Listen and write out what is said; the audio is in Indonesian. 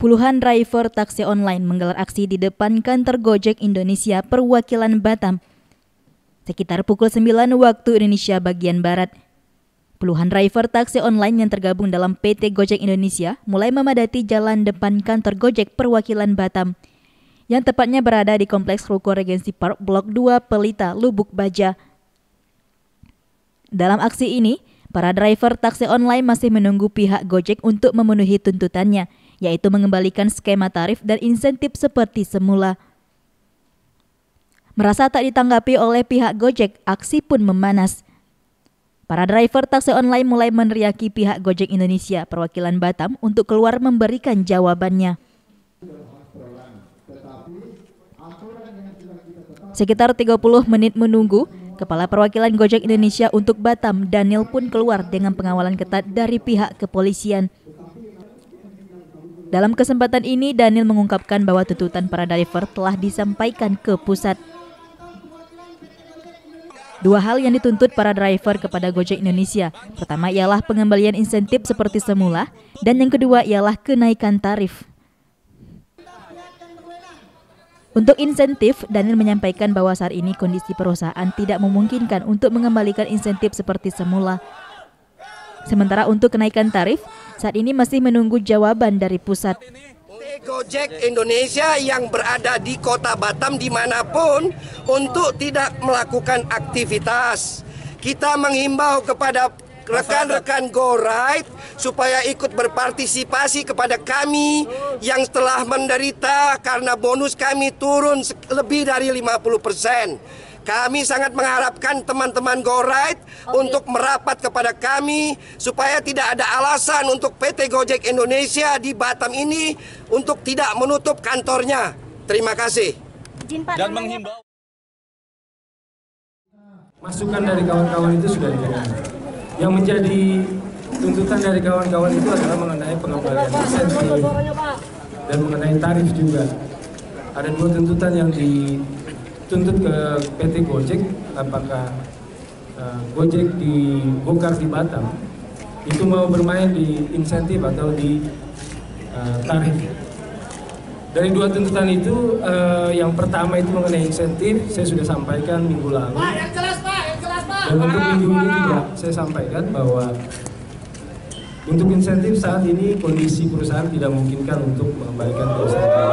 Puluhan driver taksi online menggelar aksi di depan kantor Gojek Indonesia perwakilan Batam. Sekitar pukul 9 waktu Indonesia bagian Barat. Puluhan driver taksi online yang tergabung dalam PT Gojek Indonesia mulai memadati jalan depan kantor Gojek perwakilan Batam yang tepatnya berada di Kompleks Ruko Regency Park Blok 2 Pelita, Lubuk Baja. Dalam aksi ini, para driver taksi online masih menunggu pihak Gojek untuk memenuhi tuntutannya – yaitu mengembalikan skema tarif dan insentif seperti semula. Merasa tak ditanggapi oleh pihak Gojek, aksi pun memanas. Para driver taksi online mulai meneriaki pihak Gojek Indonesia perwakilan Batam untuk keluar memberikan jawabannya. Sekitar 30 menit menunggu, Kepala Perwakilan Gojek Indonesia untuk Batam, Daniel pun keluar dengan pengawalan ketat dari pihak kepolisian. Dalam kesempatan ini, Daniel mengungkapkan bahwa tuntutan para driver telah disampaikan ke pusat. Dua hal yang dituntut para driver kepada Gojek Indonesia. Pertama ialah pengembalian insentif seperti semula, dan yang kedua ialah kenaikan tarif. Untuk insentif, Daniel menyampaikan bahwa saat ini kondisi perusahaan tidak memungkinkan untuk mengembalikan insentif seperti semula. Sementara untuk kenaikan tarif, saat ini masih menunggu jawaban dari pusat. Gojek Indonesia yang berada di kota Batam di mana pun untuk tidak melakukan aktivitas. Kita menghimbau kepada rekan-rekan Go Ride supaya ikut berpartisipasi kepada kami yang telah menderita karena bonus kami turun lebih dari 50 persen. Kami sangat mengharapkan teman-teman GoRide okay. untuk merapat kepada kami supaya tidak ada alasan untuk PT Gojek Indonesia di Batam ini untuk tidak menutup kantornya. Terima kasih. Dan menghimbau Masukan dari kawan-kawan itu sudah didengar. Yang menjadi tuntutan dari kawan-kawan itu adalah mengenai pengembalian insentif dan mengenai tarif juga. Ada dua tuntutan yang di tuntut ke PT Gojek apakah uh, Gojek di bongkar di Batam itu mau bermain di insentif atau di uh, tarif. Dari dua tuntutan itu, uh, yang pertama itu mengenai insentif, saya sudah sampaikan minggu lalu. Pak, yang jelas, Pak, yang jelas, Pak. Dan untuk minggu ini juga saya sampaikan bahwa untuk insentif saat ini kondisi perusahaan tidak memungkinkan untuk mengembalikan perusahaan.